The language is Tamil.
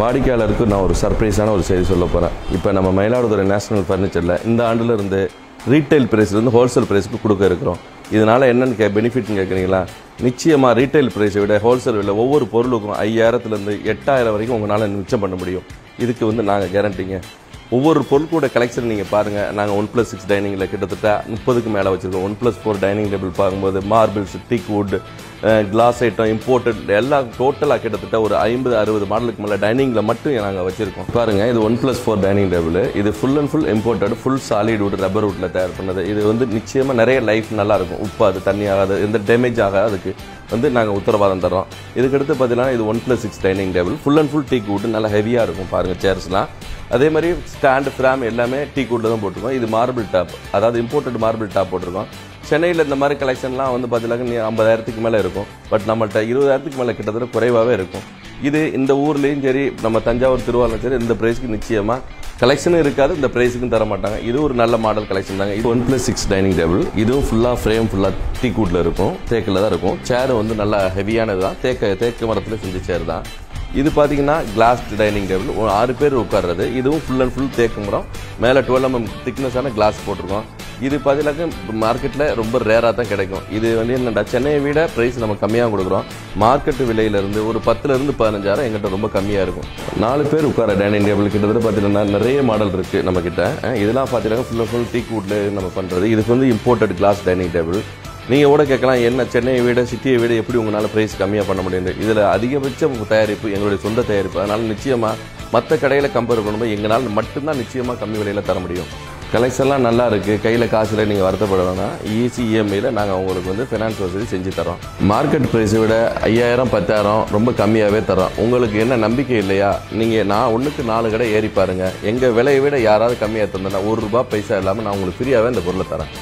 வாடிக்கையாளருக்கு நான் ஒரு சர்ப்ரைஸான ஒரு செய்தி சொல்ல போகிறேன் இப்போ நம்ம மயிலாடுதுறை நேஷனல் ஃபர்னிச்சரில் இந்த ஆண்டுல இருந்து ரீட்டைல் ப்ரைஸ்லேருந்து ஹோல்சேல் ப்ரைஸுக்கு கொடுக்க இருக்கிறோம். இதனால் என்னென்னு கே பெனிஃபிட்னு கேட்குறீங்களா நிச்சயமாக ரீட்டைல் ப்ரைஸை விட ஹோல்சேல் விட ஒவ்வொரு பொருளுக்கும் ஐயாயிரத்துலேருந்து எட்டாயிரம் வரைக்கும் உங்களால் மிச்சம் பண்ண முடியும். இதுக்கு வந்து நாங்கள் கேரண்டிங்க ஒவ்வொரு பொருட்களோட கலெக்ஷன் நீங்கள் பாருங்கள் நாங்கள் ஒன் ப்ளஸ் சிக்ஸ் டைனிங்கில் கிட்டத்தட்ட முப்பதுக்கு மேலே வச்சுருக்கோம். One plus four dining table பார்க்கும்போது marbles teak wood glass item imported எல்லாம் டோட்டலாக கிட்டத்தட்ட ஒரு ஐம்பது அறுபது மாடலுக்கு மேலே டைனிங்கில் மட்டும் நாங்கள் வச்சுருக்கோம். பாருங்கள் இது one plus four dining table இது full and full imported full solid wood rubber வுட்டில் தயார் பண்ணது. இது வந்து நிச்சயமாக நிறைய லைஃப் நல்லாயிருக்கும் உப்பாது தண்ணி ஆகாது எந்த டேமேஜ் ஆகாது. அதுக்கு வந்து நாங்கள் உத்தரவாதம் தரோம் இதுக்கடுத்து பார்த்தீங்கன்னா இது one plus six dining table full and full teak wood நல்லா ஹெவியாக இருக்கும். பாருங்கள் சேர்ஸ்லாம் அதே மாதிரி ஸ்டாண்டு ஃப்ரேம் எல்லாமே டீ கூட்டில் தான் போட்டிருக்கோம். இது மார்பிள் டாப் அதாவது இம்போர்ட்டட் மார்பிள் டாப் போட்டிருக்கோம். சென்னையில் இந்த மாதிரி கலெக்ஷன்லாம் வந்து பார்த்தீங்கன்னா ஐம்பதாயிரத்துக்கு மேலே இருக்கும். பட் நம்மள்கிட்ட இருபதாயிரத்துக்கு மேலே கிட்டத்தட்ட குறைவாகவே இருக்கும். இது இந்த ஊர்லேயும் சரி நம்ம தஞ்சாவூர் திருவாரூர் சரி இந்த ப்ரைஸ்க்கு நிச்சயமாக கலெக்ஷனும் இருக்காது இந்த ப்ரைஸுக்கும் தர மாட்டாங்க. இது ஒரு நல்ல மாடல் கலெக்ஷன் தாங்க. இது one plus six dining table இதுவும் ஃபுல்லாக ஃப்ரேம் ஃபுல்லாக டீ கூட்டில் இருக்கும். தேக்கில் தான் இருக்கும். சேர் வந்து நல்லா ஹெவியானது தான் தேக்க தேக்கு மரத்தில் செஞ்ச சேர் தான். இது பார்த்தீங்கன்னா கிளாஸ் டைனிங் டேபிள் ஒரு ஆறு பேர் உட்கார்றது. இதுவும் ஃபுல் அண்ட் ஃபுல் தேக்கு மரம். மேலே டுவெல் எம்எம் திக்னஸான கிளாஸ் போட்டிருக்கோம். இது பார்த்தீங்கன்னாக்க மார்க்கெட்டில் ரொம்ப ரேராக தான் கிடைக்கும். இது வந்து என்னடா சென்னையை விட ப்ரைஸ் நம்ம கம்மியாக கொடுக்குறோம். மார்க்கெட்டு விலையிலேருந்து ஒரு பத்துலேருந்து பதினஞ்சாயிரம் எங்கிட்ட ரொம்ப கம்மியாக இருக்கும். நாலு பேர் உட்கார டைனிங் டேபிள் கிட்டத்தட்ட பார்த்தீங்கன்னா நிறைய மாடல் இருக்குது நம்மக்கிட்ட இதெல்லாம் பார்த்தீங்கன்னா ஃபுல் அண்ட் ஃபுல் டீக் வுட்ல நம்ம பண்ணுறது இதுக்கு வந்து இம்போர்ட்டட் கிளாஸ் டைனிங் டேபிள் நீங்கள் கூட கேட்கலாம் என்ன சென்னையை விட சிட்டியை விட எப்படி உங்களால் ப்ரைஸ் கம்மியாக பண்ண முடியுது? இதில் அதிகபட்ச தயாரிப்பு எங்களுடைய சொந்த தயாரிப்பு. அதனால் நிச்சயமாக மற்ற கடையில் கம்பேர் பண்ணும்போது எங்களால் மட்டும்தான் நிச்சயமாக கம்மி விலையில் தர முடியும். கலெக்ஷன்லாம் நல்லா இருக்குது கையில் காசில் நீங்கள் வருத்தப்பட வேணாம் ஈஸி இஎம்ஐயில் நாங்கள் உங்களுக்கு வந்து ஃபினான்ஸ் வசதி செஞ்சு தரோம் மார்க்கெட் ப்ரைஸை விட ஐயாயிரம் பத்தாயிரம் ரொம்ப கம்மியாகவே தரோம் உங்களுக்கு என்ன நம்பிக்கை இல்லையா? நீங்கள் நான் ஒன்றுக்கு நாலு கடை ஏறி பாருங்கள் எங்கள் விலையை விட யாராவது கம்மியாக தந்தேன்னா ஒரு ரூபா பைசா இல்லாமல் நான் உங்களுக்கு ஃப்ரீயாகவே அந்த பொருளை தரேன்.